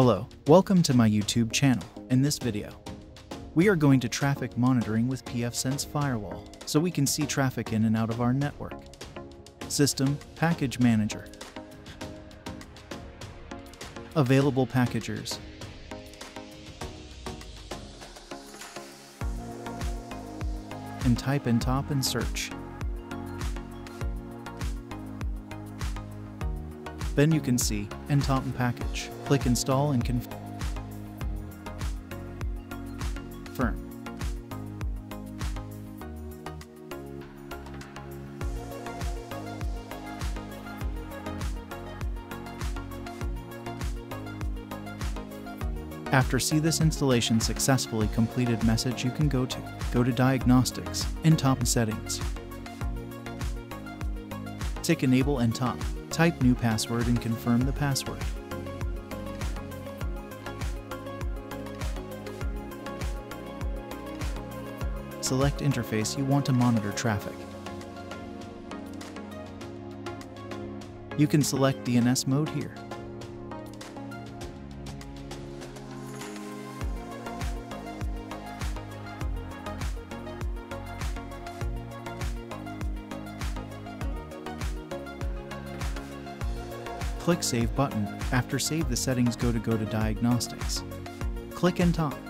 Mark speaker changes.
Speaker 1: Hello, welcome to my YouTube channel. In this video, we are going to traffic monitoring with pfSense Firewall so we can see traffic in and out of our network. System Package Manager Available packagers and type ntop and search. Then you can see Ntop package. Click install and confirm. After see this installation successfully completed message you can go to, go to diagnostics, ntop settings. Tick enable Ntop, type new password and confirm the password. Select interface you want to monitor traffic. You can select DNS mode here. Click Save button. After save the settings go to go to Diagnostics. Click Ntop.